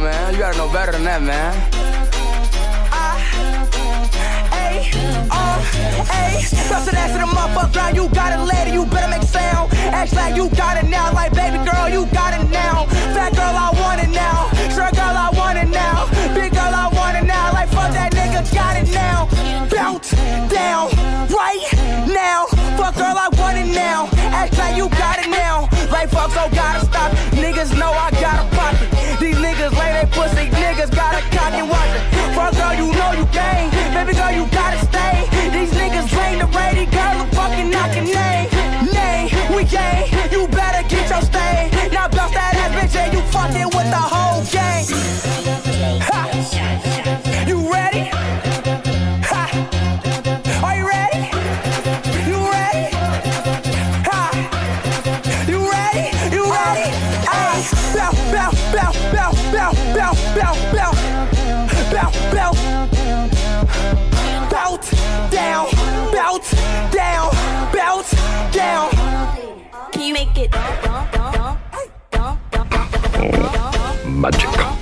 know better than that, man. Bust that ass in the motherfucker ground. You got it, lady. You better make sound. Act like you got it now. Like baby girl, you got it now. Fat girl, I want it now. Short girl, I want it now. Big girl, I want it now. Like fuck that nigga, got it now. Bounce down right now. Fuck girl, I want it now. Act girl, you gotta stay. These niggas lame the ready. Girl, I'm fucking knocking name. Name, we gang. You better get your stay. Now bounce that ass, bitch, and you fucking with the whole gang. Ha. You ready? Ha. Are you ready? You ready? Ha. You ready? You ready? Ay, bow, bow, bow. Magic.